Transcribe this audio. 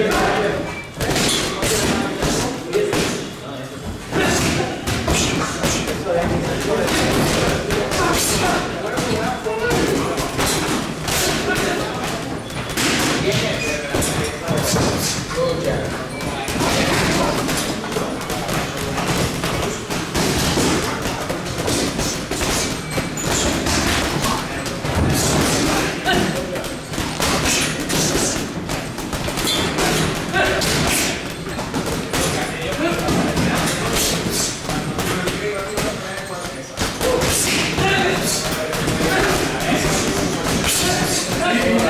Yeah. Amen.